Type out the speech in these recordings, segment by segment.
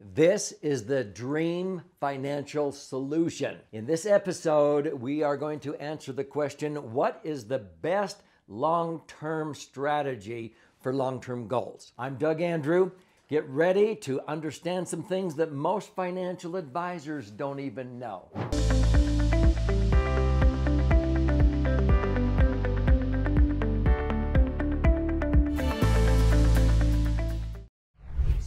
This is the Dream Financial Solution. In this episode, we are going to answer the question what is the best long term strategy for long term goals? I'm Doug Andrew. Get ready to understand some things that most financial advisors don't even know.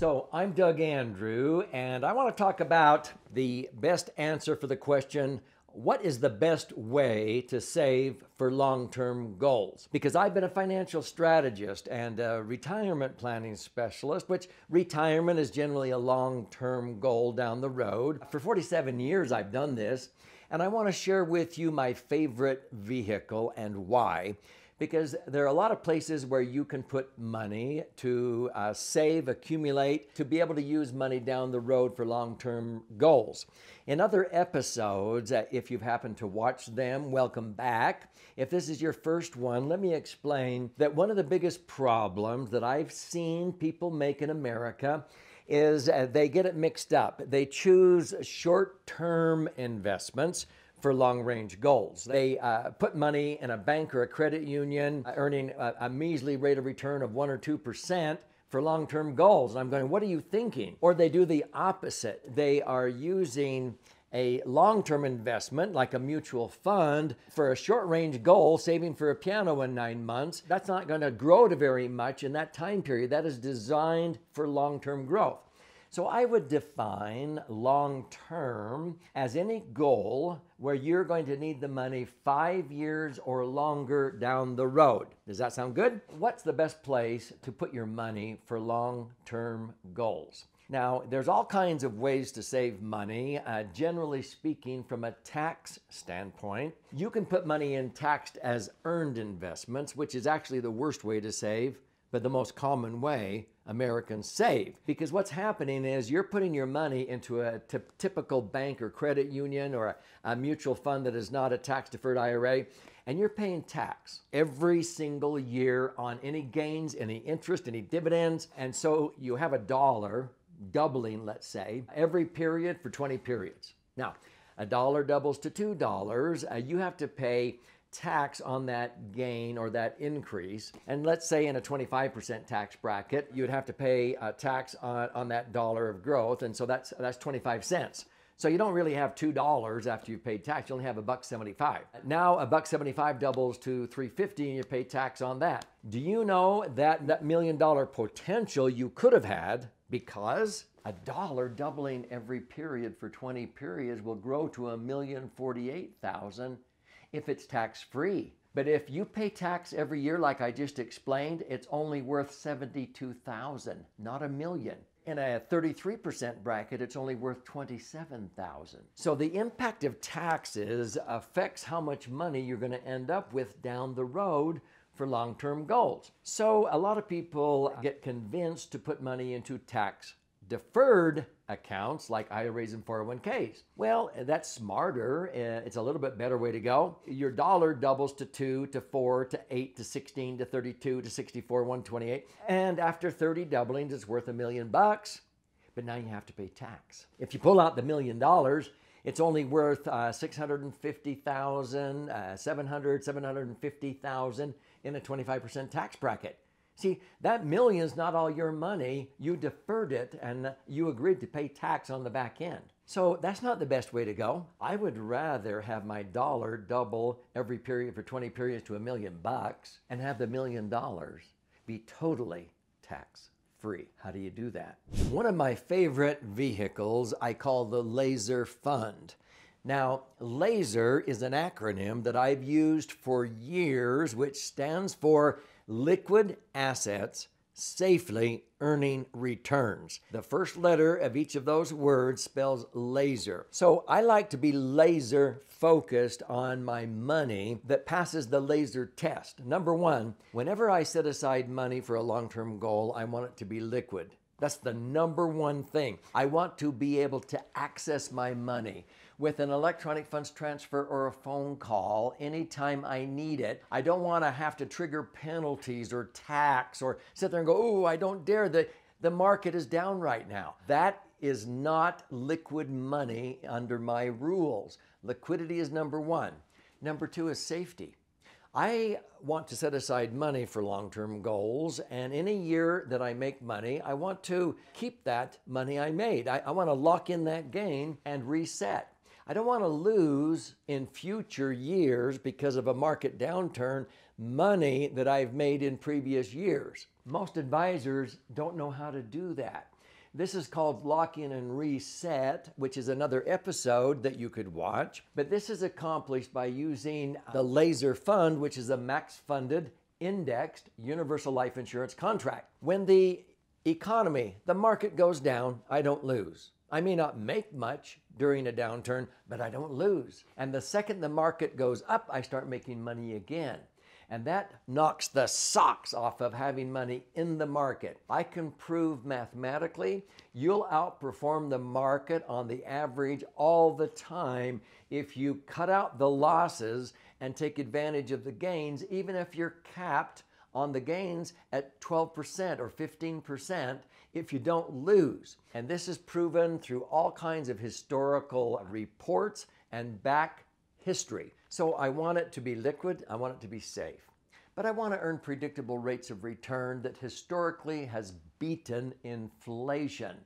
So, I'm Doug Andrew, and I want to talk about the best answer for the question what is the best way to save for long term goals? Because I've been a financial strategist and a retirement planning specialist, which retirement is generally a long term goal down the road. For 47 years, I've done this, and I want to share with you my favorite vehicle and why because there are a lot of places where you can put money to uh, save, accumulate, to be able to use money down the road for long term goals. In other episodes, uh, if you've happened to watch them, welcome back. If this is your first one, let me explain that one of the biggest problems that I've seen people make in America is uh, they get it mixed up. They choose short term investments for long range goals. They uh, put money in a bank or a credit union, uh, earning a, a measly rate of return of 1 or 2% for long term goals. And I'm going, what are you thinking? Or they do the opposite. They are using a long term investment like a mutual fund for a short range goal, saving for a piano in nine months. That's not going to grow to very much in that time period. That is designed for long term growth. So I would define long term as any goal where you're going to need the money five years or longer down the road. Does that sound good? What's the best place to put your money for long term goals? Now, there's all kinds of ways to save money. Uh, generally speaking, from a tax standpoint, you can put money in taxed as earned investments, which is actually the worst way to save but the most common way Americans save. Because what's happening is you're putting your money into a t- typical bank or credit union or a, a mutual fund that is not a tax deferred IRA, and you're paying tax every single year on any gains, any interest, any dividends. And so you have a dollar doubling, let's say, every period for 20 periods. Now, a dollar doubles to $2. Uh, you have to pay tax on that gain or that increase. And let's say in a 25% tax bracket, you'd have to pay a tax on, on that dollar of growth. And so that's, that's 25 cents. So you don't really have two dollars after you've paid tax. You only have a buck seventy-five. Now a buck seventy-five doubles to three fifty, and you pay tax on that. Do you know that that million dollar potential you could have had because a dollar doubling every period for 20 periods will grow to a million forty-eight thousand if it's tax free. But if you pay tax every year, like I just explained, it's only worth 72,000, not a million. In a 33% bracket, it's only worth 27,000. So the impact of taxes affects how much money you're going to end up with down the road for long-term goals. So a lot of people get convinced to put money into tax deferred accounts like IRAs and 401ks. Well, that's smarter. Uh, it's a little bit better way to go. Your dollar doubles to 2 to 4 to 8 to 16 to 32 to 64 128. And after 30 doublings it's worth a million bucks. But now you have to pay tax. If you pull out the million dollars, it's only worth uh, 650,000, uh, 700, 750,000 in a 25% tax bracket. See, that million is not all your money. You deferred it and you agreed to pay tax on the back end. So that's not the best way to go. I would rather have my dollar double every period for 20 periods to a million bucks and have the million dollars be totally tax free. How do you do that? One of my favorite vehicles I call the Laser Fund. Now, LASER is an acronym that I've used for years, which stands for liquid assets safely earning returns. The first letter of each of those words spells laser. So I like to be laser focused on my money that passes the laser test. Number one, whenever I set aside money for a long term goal, I want it to be liquid. That's the number one thing. I want to be able to access my money with an electronic funds transfer or a phone call anytime I need it. I don't want to have to trigger penalties or tax or sit there and go, oh, I don't dare. The, the market is down right now. That is not liquid money under my rules. Liquidity is number one. Number two is safety. I want to set aside money for long term goals, and any year that I make money, I want to keep that money I made. I, I want to lock in that gain and reset. I don't want to lose in future years because of a market downturn money that I've made in previous years. Most advisors don't know how to do that. This is called Lock In and Reset, which is another episode that you could watch. But this is accomplished by using the Laser Fund, which is a max funded, indexed universal life insurance contract. When the economy, the market goes down, I don't lose. I may not make much during a downturn, but I don't lose. And the second the market goes up, I start making money again and that knocks the socks off of having money in the market. I can prove mathematically you'll outperform the market on the average all the time if you cut out the losses and take advantage of the gains, even if you're capped on the gains at 12% or 15% if you don't lose. And this is proven through all kinds of historical reports and back history. So I want it to be liquid, I want it to be safe. But I want to earn predictable rates of return that historically has beaten inflation.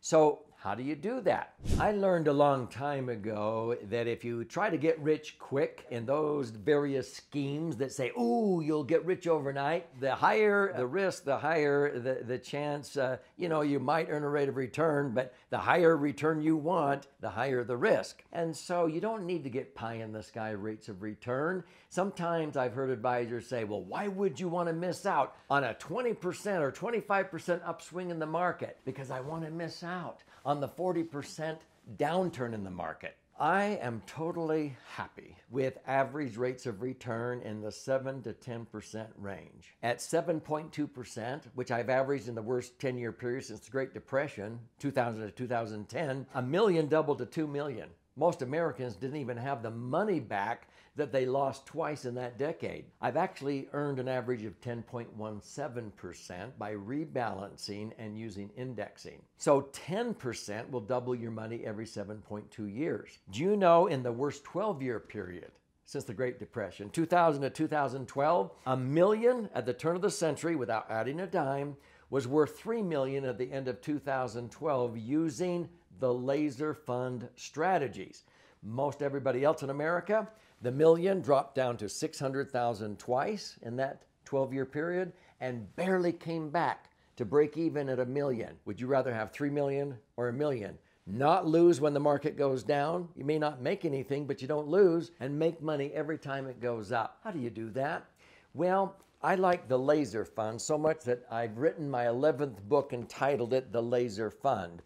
So how do you do that? I learned a long time ago that if you try to get rich quick in those various schemes that say, ooh, you'll get rich overnight, the higher the risk, the higher the, the chance, uh, you know, you might earn a rate of return, but the higher return you want, the higher the risk. And so you don't need to get pie in the sky rates of return. Sometimes I've heard advisors say, well, why would you want to miss out on a 20% or 25% upswing in the market? Because I want to miss out on the 40% downturn in the market. I am totally happy with average rates of return in the 7 to 10% range. At 7.2%, which I've averaged in the worst 10 year period since the Great Depression, 2000 to 2010, a million doubled to 2 million. Most Americans didn't even have the money back that they lost twice in that decade. I've actually earned an average of 10.17% by rebalancing and using indexing. So 10% will double your money every 7.2 years. Do you know in the worst 12 year period, since the Great Depression, 2000 to 2012, a million at the turn of the century without adding a dime was worth 3 million at the end of 2012 using the laser fund strategies. Most everybody else in America the million dropped down to 600,000 twice in that 12 year period and barely came back to break even at a million. Would you rather have 3 million or a million? Not lose when the market goes down. You may not make anything, but you don't lose and make money every time it goes up. How do you do that? Well, I like the Laser Fund so much that I've written my 11th book entitled it The Laser Fund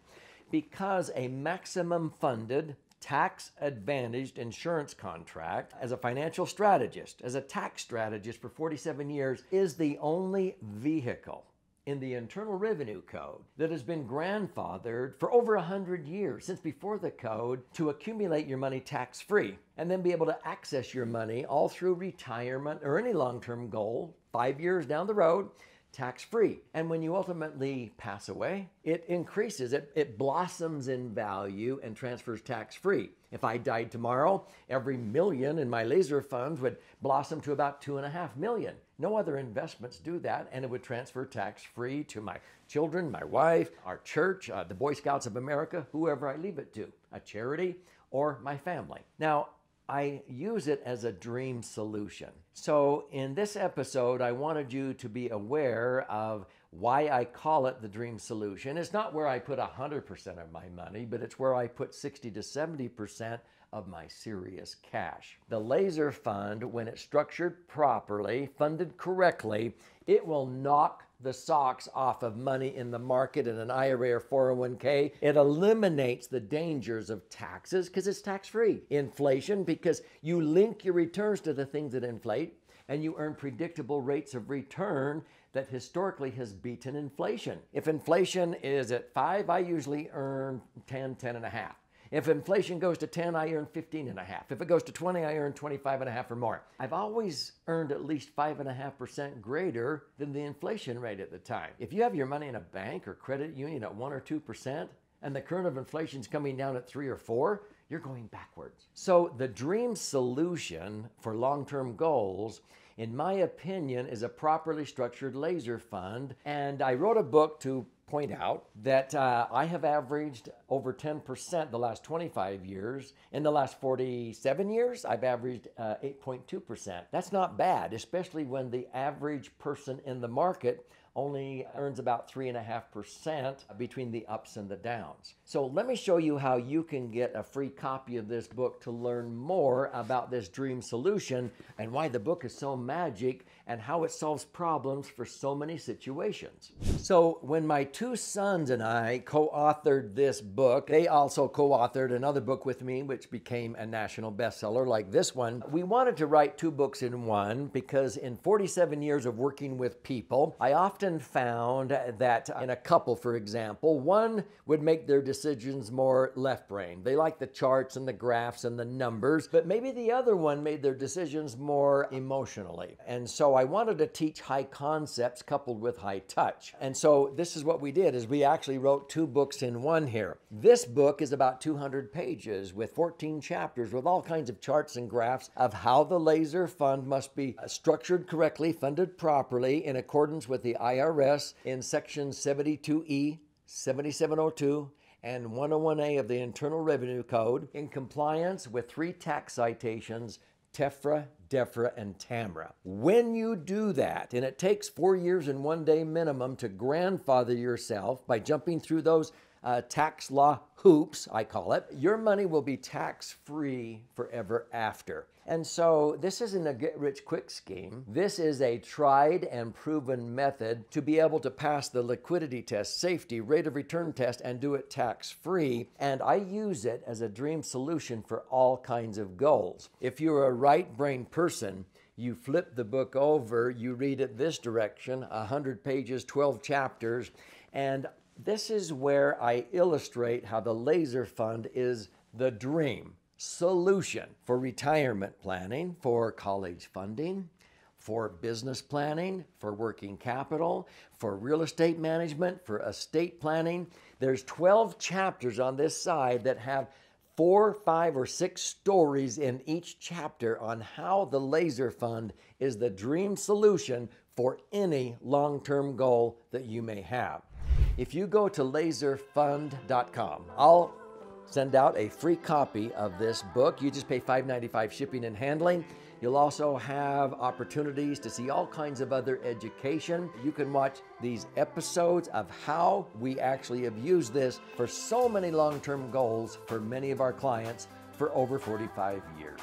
because a maximum funded tax advantaged insurance contract as a financial strategist, as a tax strategist for 47 years, is the only vehicle in the Internal Revenue Code that has been grandfathered for over 100 years, since before the code, to accumulate your money tax free and then be able to access your money all through retirement or any long term goal five years down the road tax free. And when you ultimately pass away, it increases, it, it blossoms in value and transfers tax free. If I died tomorrow, every million in my laser funds would blossom to about two and a half million. No other investments do that, and it would transfer tax free to my children, my wife, our church, uh, the Boy Scouts of America, whoever I leave it to, a charity, or my family. Now, I use it as a dream solution. So, in this episode, I wanted you to be aware of why I call it the dream solution. It's not where I put 100% of my money, but it's where I put 60 to 70% of my serious cash. The laser fund, when it's structured properly, funded correctly, it will knock the socks off of money in the market in an IRA or 401k. It eliminates the dangers of taxes because it's tax free. Inflation because you link your returns to the things that inflate and you earn predictable rates of return that historically has beaten inflation. If inflation is at five, I usually earn 10, 10 and a half. If inflation goes to 10, I earn 15 and a half. If it goes to 20, I earn 25 and a half or more. I've always earned at least five and a half percent greater than the inflation rate at the time. If you have your money in a bank or credit union at one or two percent, and the current of inflation is coming down at three or four, you're going backwards. So, the dream solution for long term goals, in my opinion, is a properly structured laser fund. And I wrote a book to point out that uh, I have averaged over 10% the last 25 years. In the last 47 years, I've averaged uh, 8.2%. That's not bad, especially when the average person in the market only earns about 3.5% between the ups and the downs. So let me show you how you can get a free copy of this book to learn more about this dream solution and why the book is so magic and how it solves problems for so many situations. So when my two sons and I co-authored this book, they also co-authored another book with me which became a national bestseller like this one. We wanted to write two books in one because in 47 years of working with people, I often often found that uh, in a couple, for example, one would make their decisions more left brain. They like the charts and the graphs and the numbers, but maybe the other one made their decisions more emotionally. And so I wanted to teach high concepts coupled with high touch. And so this is what we did is we actually wrote two books in one here. This book is about 200 pages with 14 chapters with all kinds of charts and graphs of how the laser fund must be uh, structured correctly, funded properly in accordance with the IRS in Section 72E, 7702, and 101A of the Internal Revenue Code in compliance with three tax citations TEFRA, DEFRA, and TAMRA. When you do that, and it takes four years and one day minimum to grandfather yourself by jumping through those uh, tax law hoops, I call it, your money will be tax free forever after. And so this isn't a get rich quick scheme. This is a tried and proven method to be able to pass the liquidity test, safety, rate of return test, and do it tax free. And I use it as a dream solution for all kinds of goals. If you're a right brain person, you flip the book over, you read it this direction 100 pages, 12 chapters, and this is where I illustrate how the laser fund is the dream solution for retirement planning, for college funding, for business planning, for working capital, for real estate management, for estate planning. There's 12 chapters on this side that have four, five, or six stories in each chapter on how the laser fund is the dream solution for any long-term goal that you may have. If you go to laserfund.com, I'll send out a free copy of this book. You just pay $5.95 shipping and handling. You'll also have opportunities to see all kinds of other education. You can watch these episodes of how we actually have used this for so many long term goals for many of our clients for over 45 years.